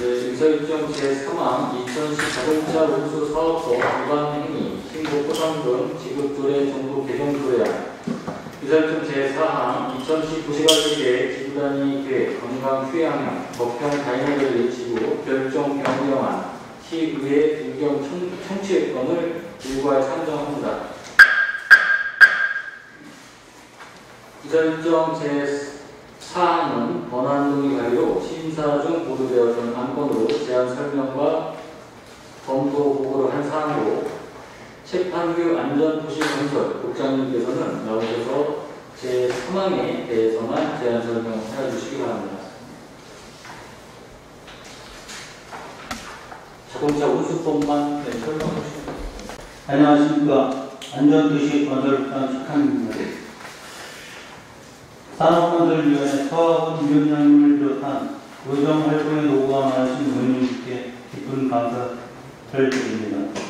네, 의사일정 제3항 2010 자동차 운수 사업법 위반 행위 신고 포상금 지급 조례 정부 개정 조례안 의사일정 제4항 2010 도시관리계 지구단위 계획 건강 휴양형 법형 다이내를 지구 결정 변경안 시의회 의경 청- 청취권을 일괄 상정합니다. 의사일정 제 4항은 번안동의 관리로 심사 중 보도되었던 안건으로 제안 설명과 검토 보고를 한 사항으로 책판규 안전도시 건설 국장님께서는 나오셔서 제 3항에 대해서만 제안 설명해 주시기 바랍니다. 자동차 운수법만 네, 설명해 주시면 안녕하십니까. 안전도시 건설 부장 착한입니다. 산업건설위원회 서학원 위원장님을 비롯한 의정 활동에 노고가 많으신 의원님께 깊은 감사를 드립니다.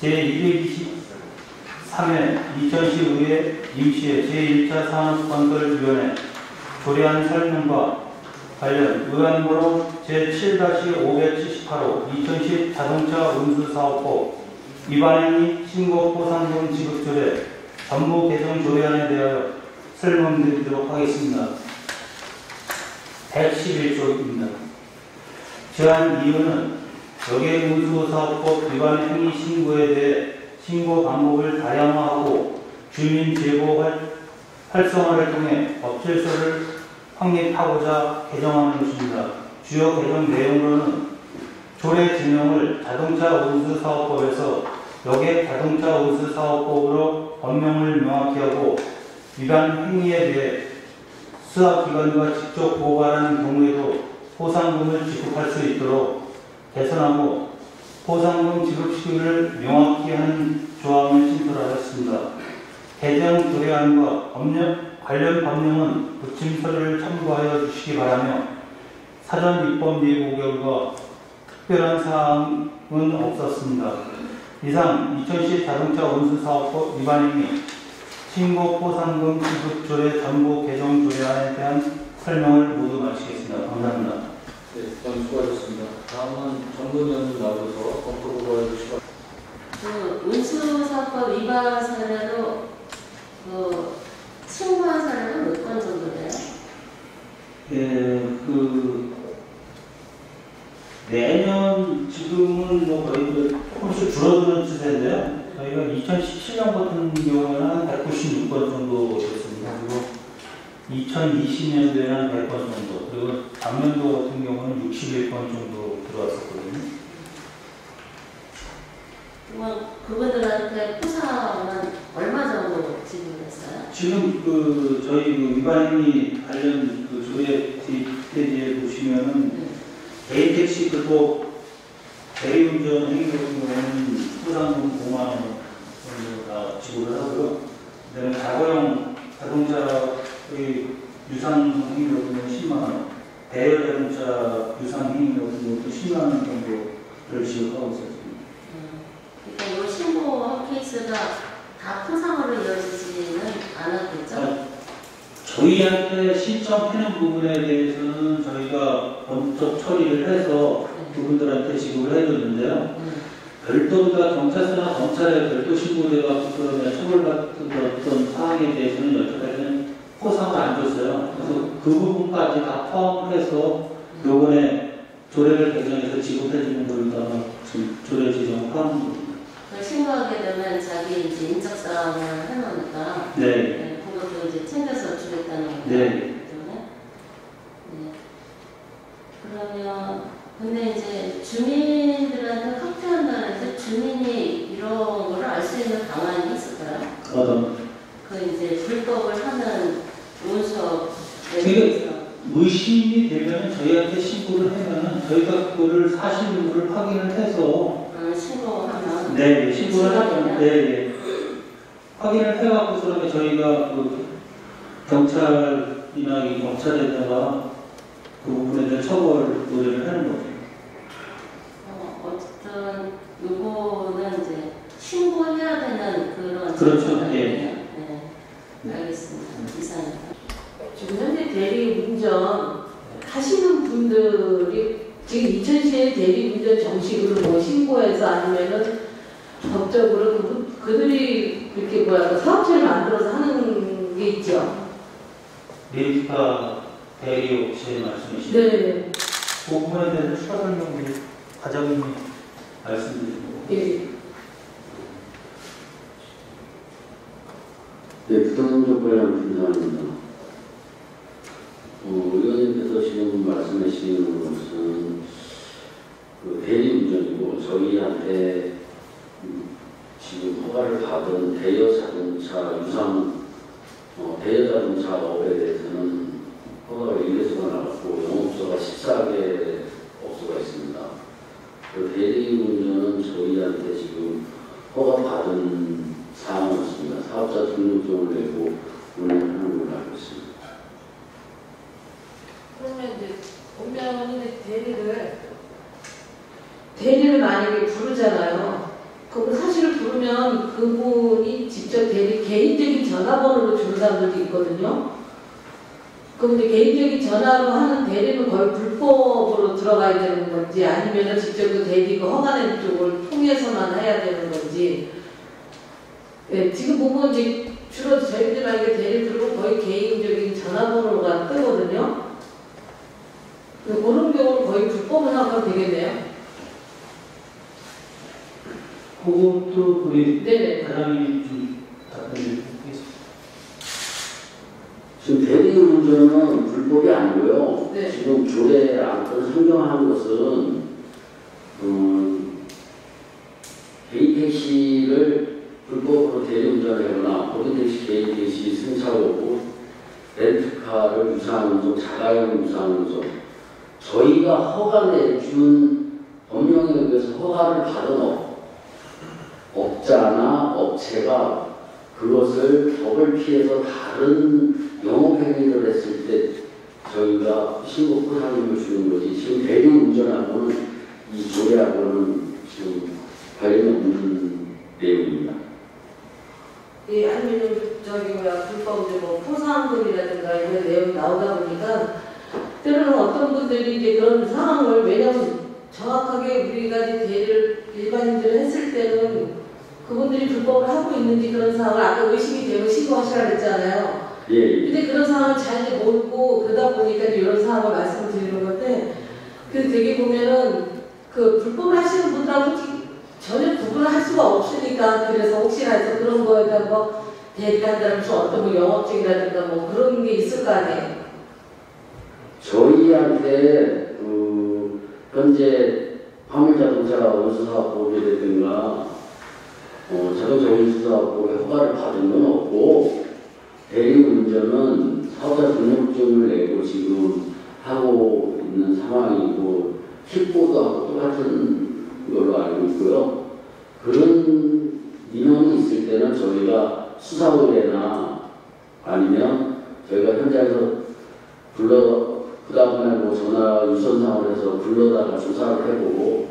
제223회 2010 의회 임시회 제1차 산업건설위원회 조례안 설명과 관련 의안번호 제7-578호 2010 자동차 운수사업법 위반행위 신고 포상금 지급 조례 전부 개정 조례안에 대하여 설명드리도록 하겠습니다. 111조입니다. 제한 이유는 여객 운수사업법 위반 행위 신고에 대해 신고 방법을 다양화하고 주민 제보 활- 활성화를 통해 법질서를 확립하고자 개정하는 것입니다. 주요 개정 내용으로는 조례 지명을 자동차 운수 사업법에서 여객 자동차 운수 사업법으로 법명을 명확히 하고 위반 행위에 대해 수사기관과 직접 고발하는 경우에도 포상금을 지급할 수 있도록 개선하고 포상금 지급 시기를 명확히 하는 조항을 신설하였습니다. 개정 조례안과 법령, 관련 법령은 부침 서류를 참고하여 주시기 바라며 사전 입법 예고 결과 특별한 사항은 없었습니다. 이상 2010 자동차 운수사업법 위반 행위 신고 포상금 지급 조례 전부 개정 조례안에 대한 설명을 모두 마치겠습니다. 감사합니다. 네, 부장 수고하셨습니다. 다음은 정근위원님 나오셔서 검토 보고해 주시기 바랍니다. 그 운수사법 위반 사례로 그 신고한 사례는 몇 건 정도 돼요? 예, 그 내년 지금은 뭐 거의 그 조금씩 줄어드는 추세인데요. 저희가 2017년 같은 경우에는 한 196건 정도 됐습니다. 그리고 2020년도에는 한 100건 정도, 그리고 작년도 같은 경우는 61건 정도 들어왔었거든요. 그러면 그분들한테 포상은 얼마 정도 지급했어요? 지금 그 저희 그 위반행위 관련 그 조례 뒷페이지에 보시면은 네. 개인 택시 그리고 대리운전 행위 같은 경우는 포상금 5만 원 다 지급을 하고요. 그다음에 자가용 자동차의 유상 행위 같은 경우는 10만 원, 대여 자동차 유상 행위 같은 경우도 10만 원 정도를 지급하고 있었습니다. 음, 그러니까 이 신고 케이스가 다 포상으로 이어지지는 않았겠죠? 아, 저희한테 신청하는 부분에 대해서는 저희가 법적 처리를 해서 네. 그분들한테 지급을 해줬는데요. 음, 별도로 다 경찰서나 검찰에 별도 신고돼갖고 그러면 처벌받던 어떤 사항에 대해서는 여태까지는 포상을 안 줬어요. 그래서 그 부분까지 다 포함을 해서 요번에 조례를 개정해서 지급해주는 다 지금 조례 제정 포함한 겁니다. 그 신고하게 되면 자기 이제 인적 사항을 해놓으니까 네. 네, 그것도 이제 챙겨서 주겠다는 거예요. 네. 네. 그러면 근데 이제 주민들한테 주민이 이런 걸 알 수 있는 방안이 있을까요? 어떤 그 이제 불법을 하는 그게- 대해서 의심이 되면 저희한테 신고를 하면은 저희가 그거를 사실을 확인을 해서 어, 신고하면 네, 네, 신고를 하면 네, 네. 확인을 해갖고 그러면 저희가 그 경찰이나 이 검찰에다가 그 부분에 대한 처벌 의뢰를 하는 거죠. 요거는 이제 신고해야 되는 그런 그렇죠. 예. 네. 알겠습니다. 이상입니다. 지금 현재 대리 운전 하시는 분들이 지금 이천시의 대리 운전 정식으로 뭐 신고해서 아니면은 법적으로 그, 그들이 이렇게 뭐야 그 사업체를 만들어서 하는 게 있죠. 렌트카 대리 업체 말씀이시죠? 네. 그 부분에 대해서 추가 설명 우리 과장님이 말씀드리고 예. 네, 부동산정보랑 분사합니다. 어, 의원님께서 지금 말씀하시는 것은 그 대리운전이고 저희한테 음, 지금 허가를 받은 대여 자동차 유상 어, 대여 자동차 업에 대해서는 허가가 1개소가 나왔고 영업소가 14개 업소가 있습니다. 그 대리운전은 저희한테 지금 허가 받은 사항이었습니다. 사업자 등록증을 내고 운행하는 걸로 알고 있습니다. 그러면 이제 운명원이 대리를 대리를 만약에 부르잖아요. 그럼 사실을 부르면 그분이 직접 대리 개인적인 전화번호로 주는 사람들도 있거든요. 그럼 이제 개인적인 전화로 하는 대리는 거의 불법으로 들어가야 되는 건지 아니면 직접 그 대리 그 허가낸 쪽을 통해서만 해야 되는 건지 예, 지금 보면 이제 주로 저희들 만약에 대리 들고 거의 개인적인 전화번호가 뜨거든요. 그 그런 경우는 거의 불법을 하면 되겠네요. 그것도 우리 네네. 과장님이 좀 답변을 하겠습니다. 지금 대리운전은 불법이 아니고요. 네. 지금 조례 안건 상정한 것은 음, 개인 택시를 불법으로 대리운전을 하거나 고객 택시 개인 택시 승차하고 렌트카를 유상운전, 자가용 유상운전 저희가 허가 내 준 법령에 의해서 허가를 받은 업, 업자나 업체가 그것을 법을 피해서 다른 영업행위를 했을 때 저희가 신고 포상금을 주는 거지 지금 대리운전하고는 이 조례하고는 지금 관련이 없는 내용입니다. 예, 아니면 저기 뭐야 불법 이제 뭐 포상금이라든가 이런 내용 나오다 보니까 때로는 어떤 분들이 이제 그런 상황을 왜냐면 정확하게 우리가 이제 대리를 일반인들 했을 때는 그분들이 불법을 하고 있는지 그런 상황을 아까 의심이 되면 신고하시라 그랬잖아요. 예, 예. 근데 그런 상황을 잘 모르고 그러다 보니까 이런 상황을 말씀을 드리는 건데 그 되게 보면은 그 불법을 하시는 분들하고 전혀 구분을 할 수가 없으니까 그래서 혹시나 해서 그런 거에 대한 뭐 무슨 어떤 뭐 영업증이라든가 뭐 그런 게 있을 거 아니에요. 저희한테 그 현재 화물자동차 운수사업법이라든가 어, 자동차 운수사업법에 허가를 받은 건 없고 대리운전은 사업자 등록증을 내고 지금 하고 있는 상황이고 킥보드하고 똑같은 걸로 알고 있고요. 그런 민원이 있을 때는 저희가 수사 의뢰나 아니면 저희가 현장에서 불러 그 다음에 뭐 전화 유선상을 해서 불러다가 조사를 해보고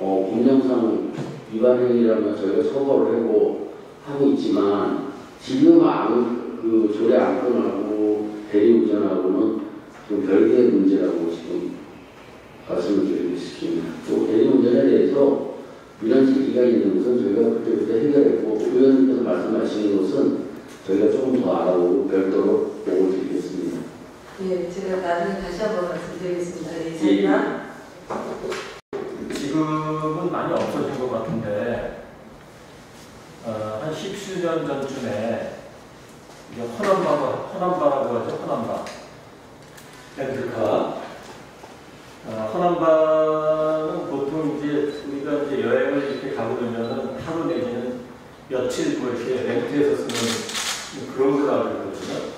어, 공정상 위반 행위라면 저희가 처벌을 하고 하고 있지만 지금 안, 그 조례 안건하고 대리운전하고는 좀 별개의 문제라고 지금 말씀을 드리고 있습니다. 또 대리운전에 대해서 이런 제기가 있는 것은 저희가 그때그때 해결했고 의원님께서 말씀하시는 것은 저희가 조금 더 알아보고 별도로 보고 드리겠습니다. 예, 제가 나중에 다시 한번 말씀드리겠습니다. 예, 저희가 지금은 많이 없어진 것 같은데 어, 한 십수년 전쯤에 이제 허남바 허남바라고 하죠 허남바 렌트카 어, 허남바는 보통 이제 우리가 이제 여행을 이렇게 가고 그러면은 하루 내지는 며칠 뭐 이렇게 렌트해서 쓰는 그런 걸 알고 있거든요.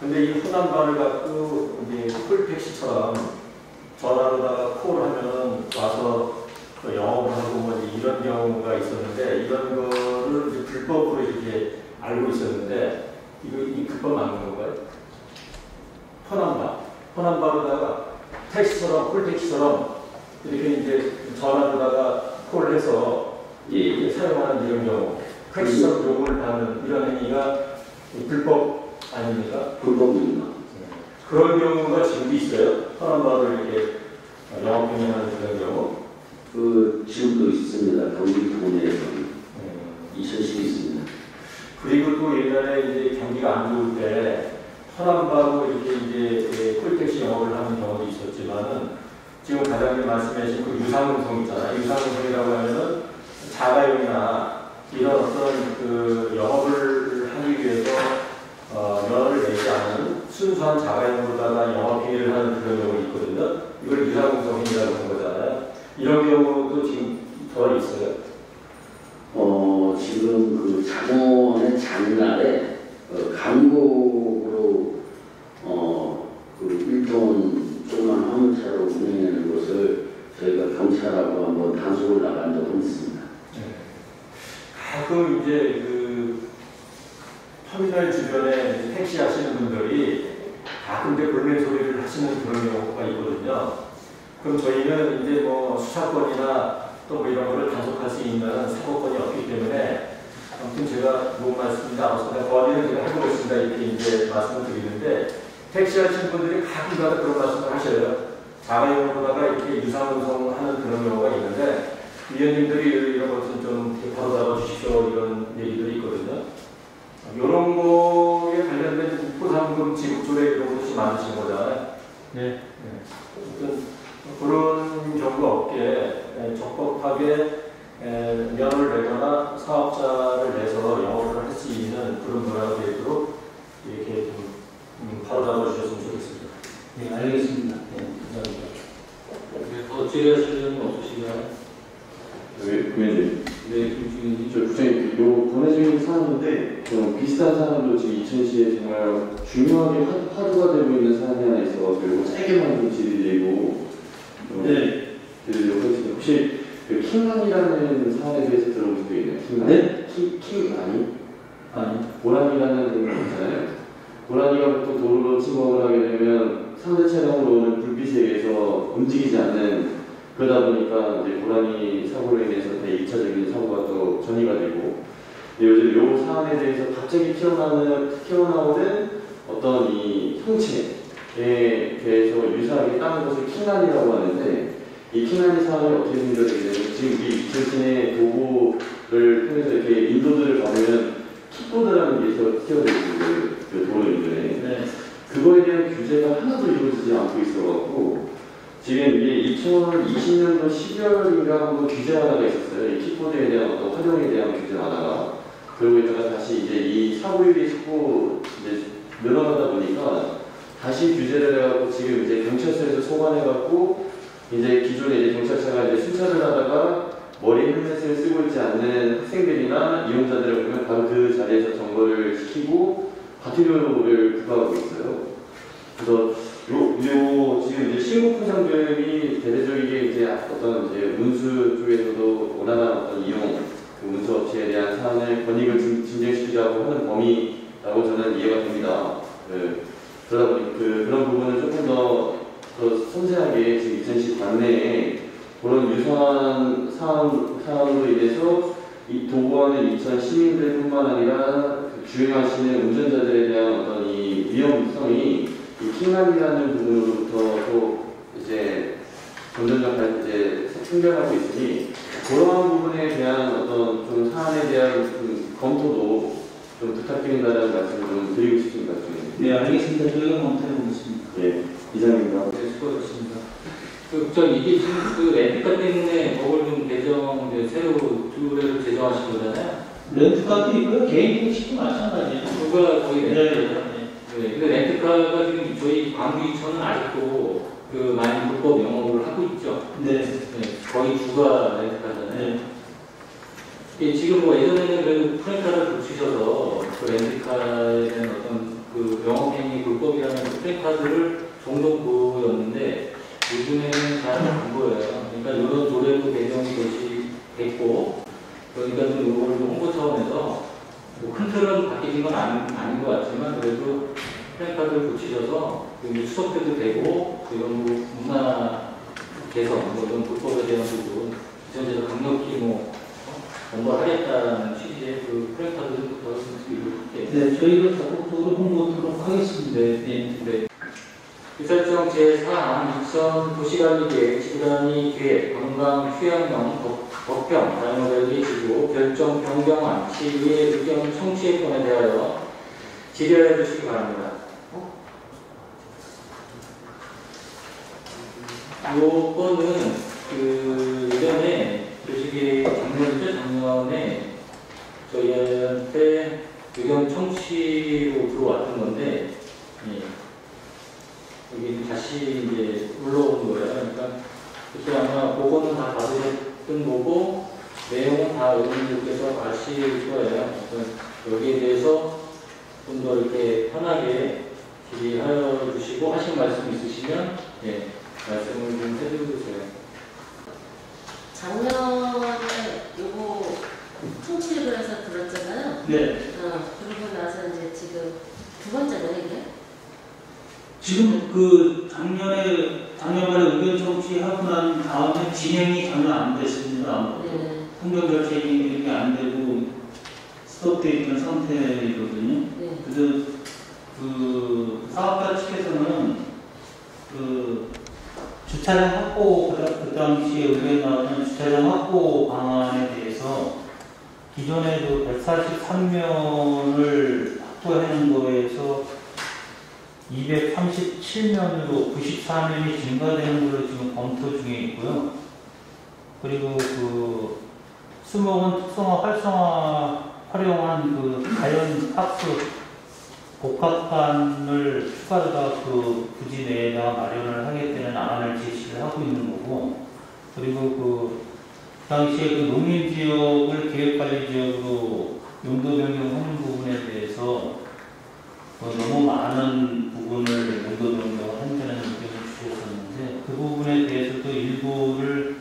근데 이 허남바를 갖고 이제 콜택시처럼 전화로다가 콜을 하면은 와서 그 영업을 하고 뭐 이런 경우가 있었는데 이런 거를 이제 불법으로 이렇게 알고 있었는데 이거 이 불법 맞는 건가요? 허남바 허남바로다가 택시처럼 콜택시처럼 이렇게 이제 전화로다가 콜을 해서. 이 사용하는 이런 경우 핵수적 요금을 받는 이런 행위가 불법 아닙니까? 불법입니다. 예. 그런 경우가 지금 있어요? 사람마다 이렇게 영업 행위하는 그런 경우? 그 지금도 있습니다. 경기 도내에서 네. 이 현실이 있습니다. 그리고 또 옛날에 이제 경기가 안 좋을 때 서남바로 이렇게 이제 콜택시 영업을 하는 경우도 있었지만은 지금 가장님 말씀하신 그 유상운송 있잖아요. 유상운송이라고 하면은 자가용이나 이런 어떤 그 영업을 하기 위해서 어, 면허를 내지 않은 순수한 자가용으로다가 영업행위를 하는 그런 경우가 있거든요. 이걸 유상운송행위라고 하는 거잖아요. 이런 경우도 지금 더 있어요. 어, 지금 그 자본의 장날에 어, 강국으로 어, 그 1톤 조그만 화물차로 운행하는 것을 저희가 경찰하고 한번 단속을 나간 적은 있습니다. 가끔 이제 그 터미널 주변에 택시 하시는 분들이 가끔 이제 불매 소리를 하시는 그런 경우가 있거든요. 그럼 저희는 이제 뭐 수사권이나 또 뭐 이런 거를 단속할 수 있는 사고권이 없기 때문에 아무튼 제가 못 말씀드리지 않아서 그냥 거리는 제가 해보겠습니다. 이렇게 이제 말씀을 드리는데 택시 하시는 분들이 가끔가다 그런 말씀을 하셔요. 자가용으로다가 이렇게 유상운송 하는 그런 경우가 있는데 위원님들이 이런 것은 좀 바로 잡아주십시오 이런 얘기들이 있거든요. 이런 거에 관련된 포상금 지급 조례 이런 것이 많으신 거잖아요. 네. 아무튼 그런 경우가 없게 에, 적법하게 에, 면허를 내거나 사업자를 내서 영업을 할 수 있는 그런 문화가 되도록 이렇게 좀 음, 바로 잡아주셨으면 좋겠습니다. 네, 알겠습니다. 네. 감사합니다. 네, 더 질의하실 점이 없으신가 요? 네, 구현님. 네, 김주인님. 저 부장님, 요 보내주신 사안인데, 좀 비슷한 사안도 지금 이천시에 정말 중요하게 화, 화두가 되고 있는 사안이 하나 있어서, 그리고 짧게만 좀 질의드리고, 좀 네. 드리려고 하겠습니다. 혹시 그 킹만이라는 사안에 대해서 들어본 적도 있나요? 킹만? 네? 킹, 킹, 아니? 아니. 고라니라는 게 있잖아요. 고라니가 보통 도로로 침범을 하게 되면 상대 차량으로 오는 불빛에 의해서 움직이지 않는 그러다 보니까 이제 고라니 사고로 인해서 대 2차적인 사고가 또 전이가 되고 근데 요즘 요 사안에 대해서 갑자기 튀어나오는 튀어나오는 어떤 이 형체에 대해서 유사하게 따는 것을 킹란이라고 하는데 이 킹란이 사안이 어떻게 생겨지게 되면 지금 우리 이철신의 도보를 통해서 이렇게 인도들을 가보면 킥보드라는 게 튀어- 튀어져 있는 거예요. 그 도로 인근에. 네. 그거에 대한 규제가 하나도 이루어지지 않고 있어갖고 지금 이게 2020년도 12월인가 한번 규제 하나가 있었어요. 이 킥보드에 대한 어떤 활용에 대한 규제 하나가. 그러고 있다가 다시 이제 이 사고율이 자꾸 이제 늘어나다 보니까 다시 규제를 해갖고 지금 이제 경찰서에서 소관해갖고 이제 기존에 이제 경찰차가 이제 순찰을 하다가 머리 헬멧을 쓰고 있지 않는 학생들이나 이용자들을 보면 바로 그 자리에서 점거를 시키고 과태료를 부과하고 있어요. 그래서 신고 포상금이 대대적이게 이제 어떤 이제 운수 쪽에서도 원활한 어떤 이용, 그 운수 업체에 대한 사안을 권익을 진- 진정시키자고 하는 범위라고 저는 이해가 됩니다. 그, 그러다 보니 그 그런 부분을 조금 더, 더 섬세하게 지금 이천시 관내에 그런 유사한 사안, 사안으로 인해서 이 도구하는 이천 시민들뿐만 아니라 그 주행하시는 운전자들에 대한 어떤 이 위험성이 이 킹란이라는 부분으로부터 또 이제 점점점 이제 생겨나고 있으니 그러한 부분에 대한 어떤 좀 사안에 대한 좀 검토도 좀 부탁드린다는 말씀을 좀 드리고 싶습니다. 네, 알겠습니다. 저희가 검토해 보겠습니다. 예, 이상입니다. 네, 수고하셨습니다. 그, 저 이게 지금 그 렌트카 때문에 법을 좀 개정, 이제 새로 조례를 제정하신 거잖아요. 렌트카도 있고요. 개인 택시도 마찬가지예요. 그거가 거의 네. 렌트카죠. 네. 네, 근데 렌트카가 지금 저희 광주이천은 아직도 그 많이 불법 영업을 하고 있죠. 네. 네, 거의 주가 렌트카잖아요. 네. 예, 지금 뭐 예전에는 그 프랜카를 붙이셔서 그 렌트카에 대한 어떤 그 영업행위 불법이라는 그 프랜카드를 종종 보였는데 요즘에는 잘 안 보여요. 그러니까 이런 조례도 개정이 되시 됐고 그러니까 좀 이거를 좀 홍보 차원에서 뭐 큰 틀은 바뀌는 건 아닌, 아닌 것 같지만 그래도 프랜카드를 붙이셔서 그 수석해도 되고 이런 뭐 문화 개선, 뭐 이런 불법에 대한 부분 이전에서 강력히 뭐 공부하겠다는 취지의 그 프랜카드를 더 이렇게 네, 저희가 적극적으로 홍보하도록 하겠습니다. 네. 네. 유설정 제4항 2000 도시관리 계획 지구단위 계획 관광 휴양용 법 법경 다양하게 지고 결정 변경안 시의회 의견 청취의 건에 대하여 질의해 주시기 바랍니다. 요거는 그 예전에 교식이 작년이죠 작년에 저희한테 의견 청취로 들어왔던 건데 예. 여기 다시 이제 올라온 거예요. 그러니까 그때 아마 그거는 다 받으셨던 거고 내용은 다 의원님께서 아실 거예요. 그래서 여기에 대해서 좀 더 이렇게 편하게 질의하여 주시고 하신 말씀 있으시면 예, 말씀을 좀 해주세요. 작년에 요거 통치를 해서 들었잖아요. 네. 어, 그러고 나서 이제 지금 두 번째네 이게. 지금 그 작년에 작년 말에 의견 청취하고 난 다음에 진행이 전혀 안 됐습니다. 네, 통정 결정이 이렇게 안 되고 스톱돼 있던 상태이거든요. 네. 그래서 그 사업자 측에서는 그 주차장 확보 그, 그 당시에 의뢰 나왔던 주차장 확보 방안에 대해서 기존에 그 143면을 확보하는 거에서 237면으로 94면이 증가되는 걸로 지금 검토 중에 있고요. 그리고 그 수목원 특성화 활성화 활용한 그 자연 학습 복합관을 추가로 그 부지 내에다 마련을 하겠다는 안을 제시를 하고 있는 거고 그리고 그 당시에 그 농림 지역을 계획관리 지역으로 용도 변경하는 부분에 대해서 어, 너무 많은 부분을 용도 변경한다는 의견을 주셨었는데 그 부분에 대해서도 일부를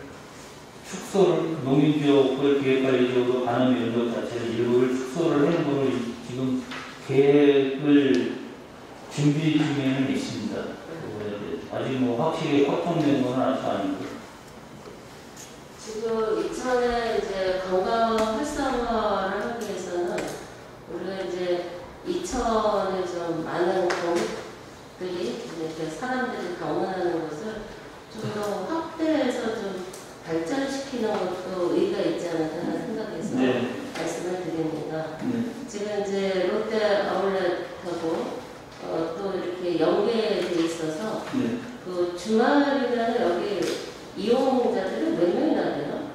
축소를 농림 지역을 계획관리 지역으로 가는 면적 자체를 일부를 축소를 하는 걸로 지금 계획을 준비 중에는 있습니다. 아직 뭐 확실히 확정된 건 아직 아니고. 지금 이천에 이제 관광 활성화를 하기 위해서는 우리가 이제 이천에 좀 많은 건물들이 이렇게 사람들이 방문하는 것을 좀 더 확대해서 좀 발전시키는 것도 의의가 있지 않을까 하는 생각에서 네. 말씀을 드립니다. 네. 지금 이제 롯데 아울렛하고 어, 또 이렇게 연계돼 있어서 네. 그 주말이면 여기 이용자들이 몇 명이나 돼요?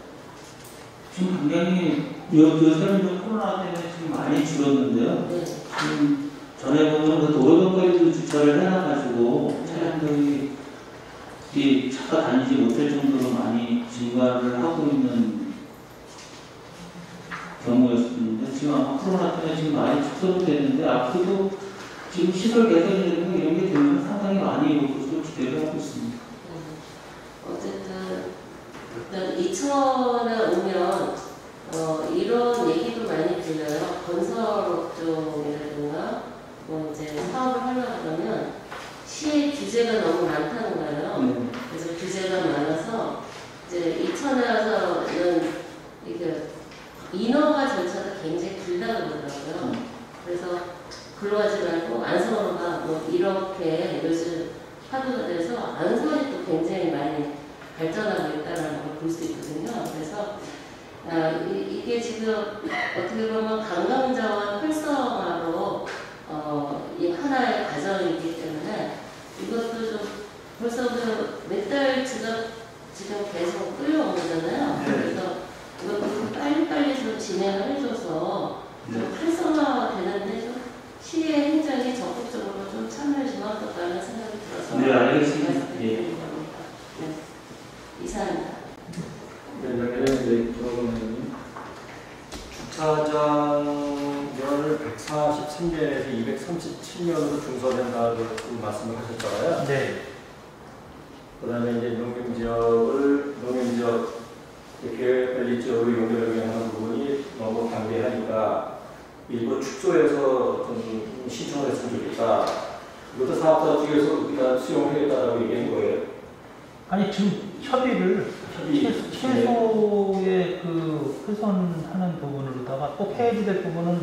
지금 굉장히 요, 요새는 좀 코로나 때문에 지금 많이 줄었는데요. 네. 지금 전에 보면 그 도로변까지도 주차를 해놔가지고 차량들이 이 차가 다니지 못할 정도로 많이 증가를 하고 있는 경우였었는데 지금 아마 코로나 때문에 지금 많이 축소도 됐는데 앞으로도 지금 시설 개선이 되고 이런 게 되면 상당히 많이 올 것으로 기대를 하고 있습니다. 네. 어쨌든 일단 이천에 오면 어, 이런 얘기도 많이 들려요. 건설업종이라든가 뭐 이제 사업을 하려면 시의 규제가 너무 많다는 거예요. 네. 그래서 규제가 많아서 이제 이천에 와서는 이게 인허가 절차가 굉장히 길다고 그러더라고요. 그래서 근로하지 말고 안성으로 가. 뭐 이렇게 요즘 화두가 돼서 안성이 또 굉장히 많이 발전하고 있다는 걸 볼 수 있거든요. 그래서 아, 이, 게 지금 어떻게 보면 관광자원 활성화로 어, 이 하나의 과정이기 때문에 이것도 좀 벌써 그몇 달치가 지금 계속 끌려온 거잖아요. 네. 그래서 이것도 빨리빨리 좀 진행을 해줘서 좀 활성화가 되는데 좀 시의 행정이 적극적으로 좀 어떨까 하는 생각이 들어서 네, 알겠습니다. 겁니다. 네. 이상입니다. 네, 여기는 이제 조원님 주차장면을 143년에서 237년으로 중소된다고 말씀을 하셨잖아요. 네. 그 다음에 이제 농림지역을 농림지역 계획관리 지역으로 연결하는 부분이 너무 방대하니까 일부 축소해서 좀 신청을 했으면 좋겠다. 이것도 사업자 쪽에서 일단 수용하겠다라고 얘기한 거예요. 아니 지금 협의를 협의. 최- 최소의 그 훼손하는 부분으로다가 꼭 해야지 될 부분은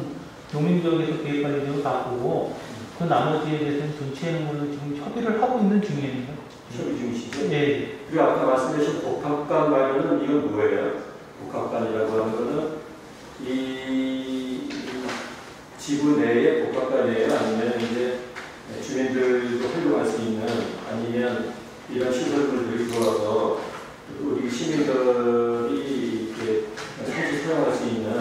농민지역에서 계획관리적으로 바꾸고 그 나머지에 대해서는 전체하는 걸로 지금 협의를 하고 있는 중입니다. 협의 중이시죠? 예. 그리고 아까 말씀하신 복합관 마련은 이건 뭐예요? 복합관이라고 하는 거는 이, 이 지구 내에 복합관 내에 아니면 이제 주민들도 활용할 수 있는 아니면 이런 시설물들이 들어와서 우리 시민들이 이렇게 상시 사용할 수 있는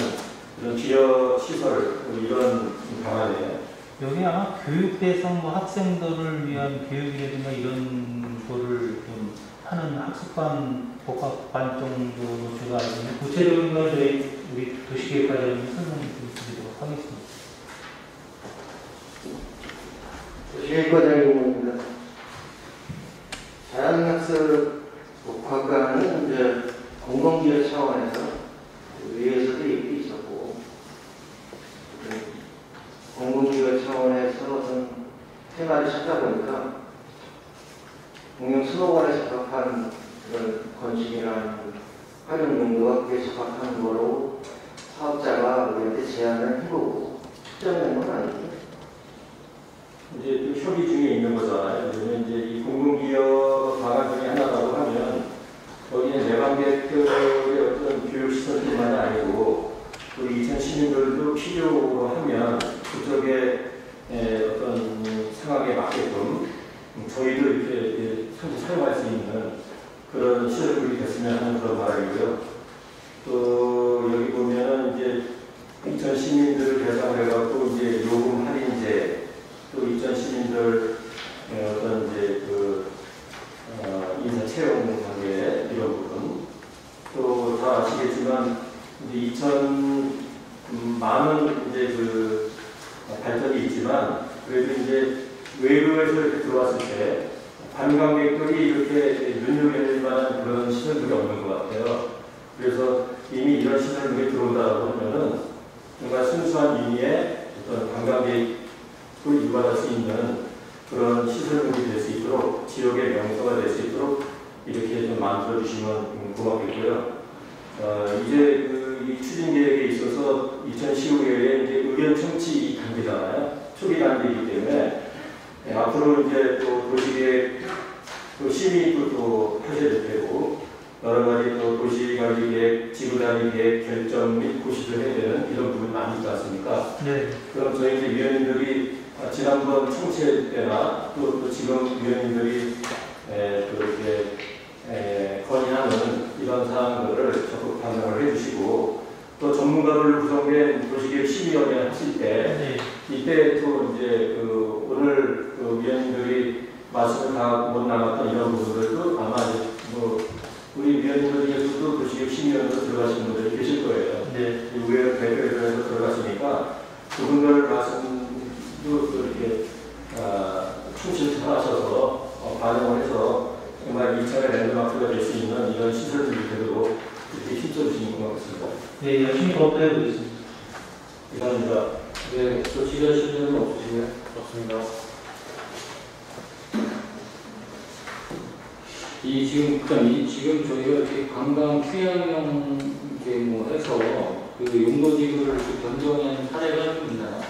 그런 기여 시설 뭐 이런 방안에 여기 아마 교육 대상 뭐 학생들을 위한 교육이라든가 이런 거를 좀 하는 학습반, 복합반 정도로 제가 알고 있는데 구체적인 건 저희 우리 도시계획과장님 설명 좀 드리도록 하겠습니다. 기획과장입니다. 자연학습 복합관은 이제 공공기업 차원에서 위에서도 얘기 있었고 공공기업 차원에서 어떤 테마를 찾다 보니까 공영 수목원에 적합한 그런 건축이나 활용 용도가 그에 적합한 거로 사업자가 우리한테 제안을 해보고 특정된 건 아니고 이제 또 협의 중에 있는 거잖아요. 그러면 이제 이 공공기업 방안 중에 하나라고 하면 거기는 내관객들의 어떤 교육시설뿐만이 아니고 우리 이천 시민들도 필요로 하면 그쪽에 에, 어떤 상황에 맞게끔 저희도 이렇게 예, 상시 사용할 수 있는 그런 시설물이 됐으면 하는 그런 바람이고요. 또 여기 보면은 이제 이천 시민들을 대상으로 해갖고 이제 요금 할인제 또 이천 시민들 에, 어떤 이제 그 어, 인사 채용 관계 이런 부분 또 다 아시겠지만 이제 이천 음, 많은 이제 그 발전이 있지만 그래도 이제 외부에서 이렇게 들어왔을 때 관광객들이 이렇게 눈여겨질 시설들이 없는 것 같아요. 그래서 이미 이런 시설들이 들어온다고 하면은 정말 순수한 의미의 어떤 관광객 또 유발할 수 있는 그런 시설물이 될 수 있도록 지역의 명소가 될 수 있도록 이렇게 좀 만들어 주시면 음, 고맙겠고요. 어, 이제 그 이 추진 계획에 있어서 2015년에 이제 의견 청취 단계잖아요. 초기 단계이기 때문에 예, 앞으로 이제 또 도시계획 또 심의도 또 하셔야 될 테고 여러 가지 또 도시 관리 계획, 지구 단위 계획 결정 및 고시를 해야 되는 이런 부분이 많이 있지 않습니까? 네. 그럼 저희 이제 위원님들이 아, 지난번 청취회 때나 또, 또 지금 위원님들이 에, 또 이렇게 에, 건의하는 이런 사항들을 적극 반영을 해주시고 또 전문가들 구성된 도시계획 심의위원회 하실 때 네. 이때 또 이제 그 오늘 그 위원님들이 말씀을 다 못 나갔던 이런 부분들도 아마 이제 뭐 우리 위원님들 중에서도 도시계획 심의위원회로 들어가신 분들이 계실 거예요. 네. 의회 대표에서 들어가시니까 그분들 말씀도 또 이렇게 아, 충실히 하셔서 어, 반영을 해서 정말 2차의 랜드마크가 될 수 있는 이런 시설들이 되도록 이렇게 힘써주시는 것 같습니다. 네, 열심히 검토해 보겠습니다. 이상입니다. 네, 또 질의하실 분은 없으시고요? 없습니다. 이 지금 그러니까 이 지금 저희가 이렇게 관광 휴양용 이렇게 뭐 해서 그 용도 지구를 이렇게 변경한 사례가 좀 있나요?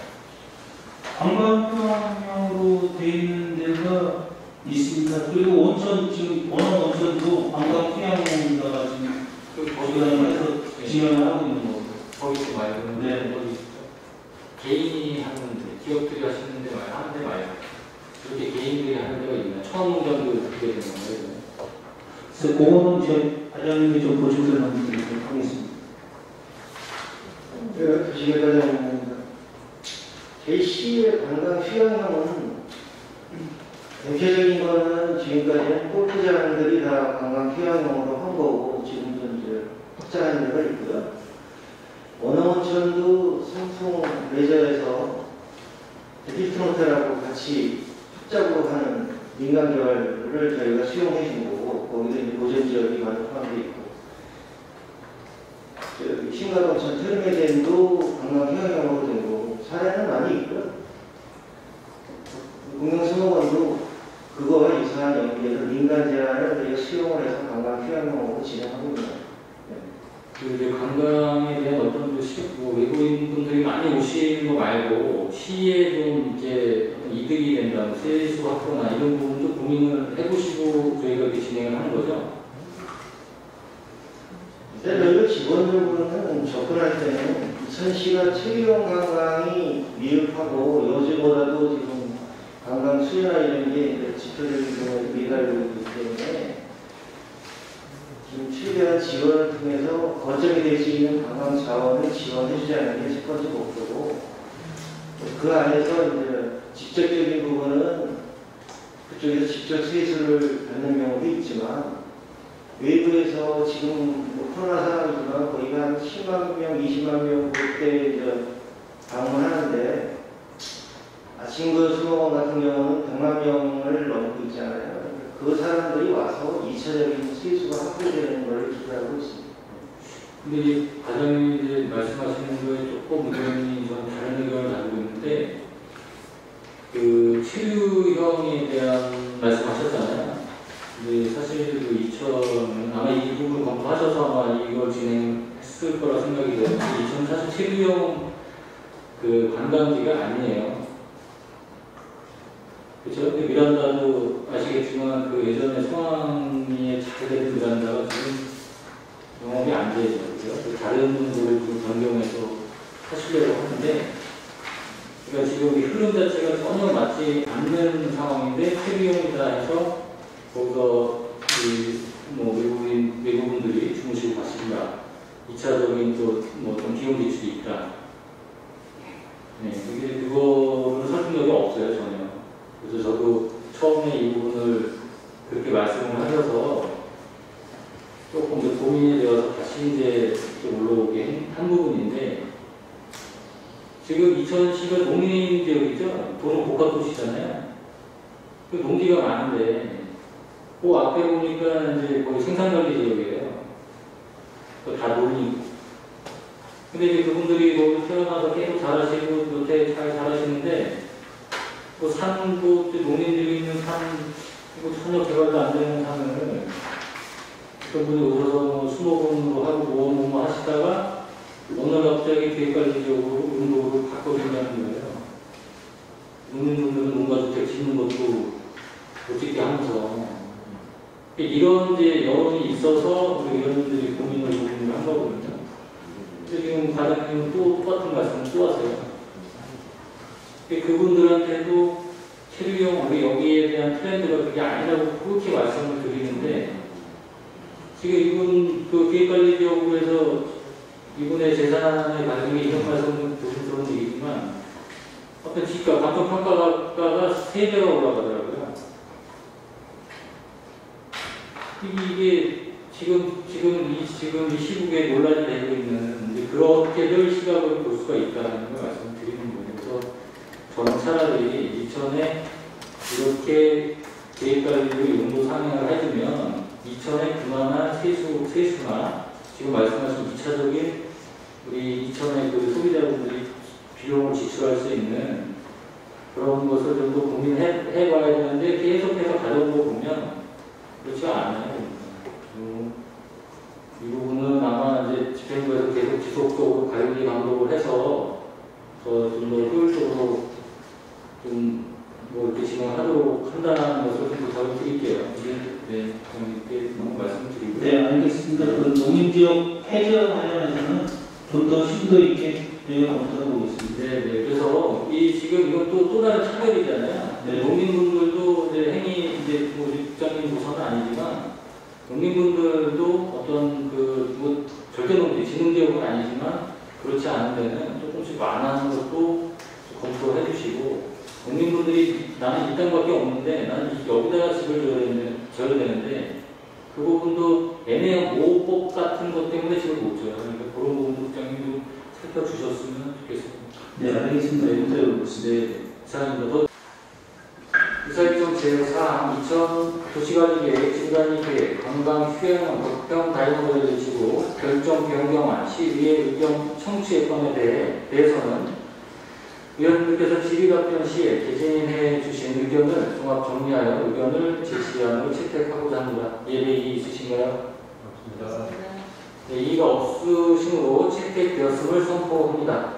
관광형으로 되어 있는 데가 있습니다. 그리고 온천 지금 원원 온천도 관광 휴양용에다가 지금 그 거기다 해서 진행을 하고 있는 거고. 거기 또 말고는 네. 있어요? 개인이 하는 데 기업들이 하시는 데 말 하는 데 말고 그렇게 개인들이 하는 데가 있나요? 처음 정도 그렇게 되는 건가요? 그래서 그거는 제 과장님이 좀 보충을 드리도록 하겠습니다. 그 도시계획과장입니다. 저희 시의 관광 휴양형은 대표적인 거는 지금까지는 골프장들이 다 관광 휴양용으로 한 거고 지금도 이제 확장하는 데가 있고요. 원어원천도 삼성 레저에서 호텔하고 같이 협작으로 하는 민간 개발을 저희가 수용해 준 거고 거기도 이제 보전 지역이 많이 포함되어 있고 저기 신가동천 트리메덴도 관광 휴양용으로 된 거고 사례는 많이 있고요. 공영수목원도 그거와 유사한 연계에서 민간 제한을 저희가 수용을 해서 관광 휴양용으로 진행하고 있는 거예요. 그 이제 관광에 대한 어떤 뭐 외국인 분들이 많이 오시는 거 말고 시에 좀 이제 이득이 된다는 세수 확보나 이런 부분도 고민을 해보시고 저희가 이렇게 진행을 하는 거죠. 근데 저희가 기본적으로는 접근할 때는 이천시가 체류용 관광이 미흡하고 요즘보다도 지금 관광 수요나 이런 게 지표적인 미달되고 있기 때문에 지금 최대한 지원을 통해서 거점이 될 수 있는 관광 자원을 지원해주자는 게 첫 번째 목표고 그 안에서 이제 직접적인 부분은 그쪽에서 직접 세수를 받는 경우도 있지만 외부에서 지금 뭐 코로나 상황이지만 거의 한 10만 명, 20만 명 그때 이제 방문하는데 아침 그 수목원 같은 경우는 100만 명을 넘고 있잖아요. 그 사람들이 와서 2차적인 수수가 확보되는 걸 기대하고 있습니다. 근데 이제 과장님이 말씀하시는 거에 조금 의견이 좀 다른 의견을 가지고 있는데 그 체류형에 대한 말씀하셨잖아요. 근데 사실 그 2000은 아마 이 부분 검토하셔서 아마 이걸 진행했을 거라 생각이 돼요. 2000은 사실 체류형 그 관광지가 아니에요. 그렇죠? 미란다도 아시겠지만 그 예전에 성황리에 잘 되는 미란다가 지금 영업이 안 되죠. 그죠? 그 다른 거를 좀 변경해서 하시려고 하는데, 그러니까 지금 이 흐름 자체가 전혀 맞지 않는 상황인데, 체류용이다 해서, 거기서, 그, 뭐, 외국인, 외국분들이 주무시고 가신다. 2차적인 또, 뭐, 좀 비용 지출이 있다. 네, 이게 그거는 설득력이 없어요, 전혀. 그래서 저도 처음에 이 부분을 그렇게 말씀을 하셔서, 조금 더 고민이 되어서 다시 이제 좀 올라오게 한 부분인데 지금 이천시가 농민 지역이죠. 도로 복합도시잖아요. 그 농지가 많은데 그 앞에 보니까 이제 거기 생산관리 지역이에요. 그다 논이고. 근데 이제 그분들이 거기 태어나서 계속 잘하시고 요새 잘 잘하시는데 그 산도 농민들이 있는 산 이거 전혀 개발도 안 되는 산을 그분이 오셔서 뭐 수목원으로 하고 뭐 하시다가 날 갑자기 계획관리적으로 운동으로 바꿔준다는 거예요. 농민분들은 농가주택 짓는 것도 어떻게 하면서 이런 이제 여론이 있어서 우리 의원님들이 고민을 고민을 한 거거든요. 지금 과장님은 또 똑같은 말씀을 또 하세요. 그분들한테도 체류형 우리 여기에 대한 트렌드가 그게 아니라고 그렇게 말씀을 드리는데 지금 이분 그 기획관리지역에서 이분의 재산의 가격이 이런 말씀은 조심스러운 얘기지만 어떤 집가, 감정평가가가 세 배가 올라가더라고요. 이게, 지금 지금 이 지금 이 시국에 논란이 되고 있는 이제 그렇게 될 시각을 볼 수가 있다는 걸 말씀드리는 거예요. 그래서 저는 차라리 이천에 이렇게 계획관리를 용도 상향을 해주면 이천에 그만한 세수, 세수나 지금 말씀하신 2차적인 우리 이천의 그 소비자분들이 비용을 지출할 수 있는 그런 것을 좀 더 고민해 해 봐야 되는데 계속해서 가져온 거 보면 그렇지 않아요. 음, 이 부분은 아마 이제 집행부에서 계속 지속적으로 관리 감독을 해서 더좀더 효율적으로 좀뭐 이렇게 진행하도록 한다는 것을 좀 부탁을 드릴게요. 네, 이렇게 너무 말씀드리고요. 네, 알겠습니다. 그 농민지역 폐지와 관련해서는 좀 더 심도 있게 저희가 검토해 보겠습니다. 네, 네. 그래서 이 지금 이것도 또 다른 차별이잖아요. 네. 농민분들도 이제 행위 이제 뭐 직장인 부서는 아니지만 농민분들도 어떤 그뭐 절대 농지 지능 지역은 아니지만 그렇지 않은 데는 조금씩 완화하는 것도 검토해 주시고 농민분들이 나는 이 땅밖에 없는데 나는 이- 여기다가 집을 지어야 되는데, 지어야 되는데 그 부분도 애매한 모법 같은 것 때문에 집을 못 지어요. 그러니까 그런 부분도 국장님도 살펴주셨으면 좋겠습니다. 네, 알겠습니다. 검토해 보겠습니다. 네, 이상입니다. 더- 의사일정 제4항 2000 도시관리 계획 지구단위 계획 관광 휴양 법령 다이어를 지고 결정 변경안 시위의 의견 청취 예건에 대해 대해서는 위원님께서 질의 답변 시에 개진해 주신 의견을 종합 정리하여 의견을 제시안으로 채택하고자 합니다. 예외이 있으신가요? 네, 이의가 없으심으로 채택되었음을 선포합니다.